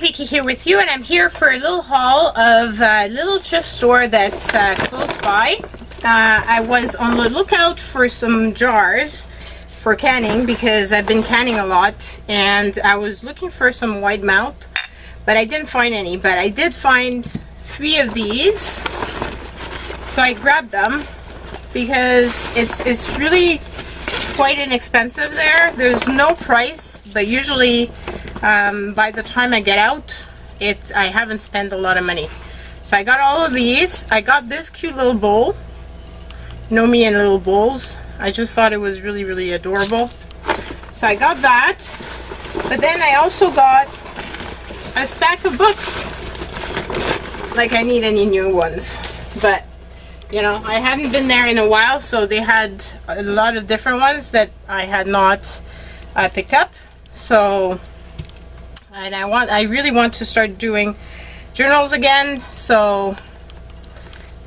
Vicky here with you and I'm here for a little haul of a little thrift store that's uh, close by. Uh, I was on the lookout for some jars for canning because I've been canning a lot and I was looking for some wide mouth but I didn't find any but I did find three of these so I grabbed them because it's it's really quite inexpensive there. There's no price but usually um, by the time I get out, it I haven't spent a lot of money. So I got all of these. I got this cute little bowl. Know me and little bowls. I just thought it was really, really adorable. So I got that. But then I also got a stack of books. Like I need any new ones. But, you know, I hadn't been there in a while, so they had a lot of different ones that I had not uh, picked up. So and I want I really want to start doing journals again so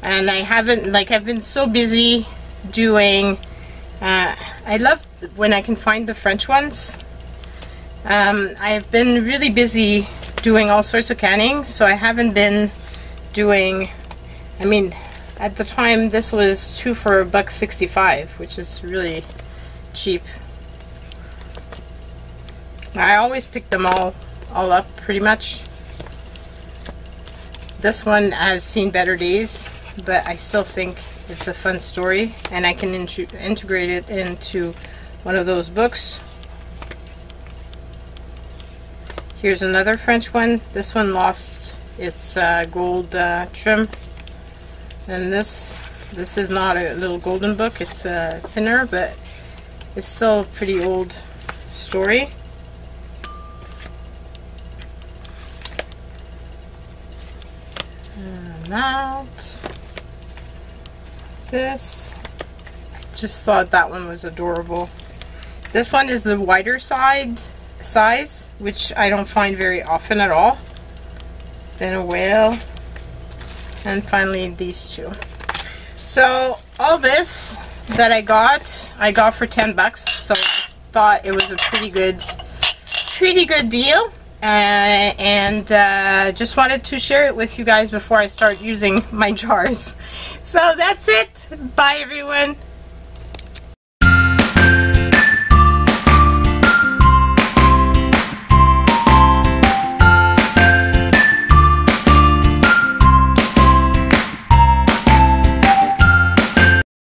and I haven't like I've been so busy doing uh, I love when I can find the French ones. Um, I've been really busy doing all sorts of canning so I haven't been doing I mean at the time this was two for a buck 65 which is really cheap. I always pick them all all up pretty much. This one has seen better days, but I still think it's a fun story and I can integrate it into one of those books. Here's another French one. This one lost its uh, gold uh, trim. And this this is not a little golden book. It's uh, thinner, but it's still a pretty old story. That. This. Just thought that one was adorable. This one is the wider side size, which I don't find very often at all. Then a whale. And finally these two. So all this that I got, I got for 10 bucks. So I thought it was a pretty good, pretty good deal. Uh, and uh, just wanted to share it with you guys before I start using my jars. So that's it. Bye everyone.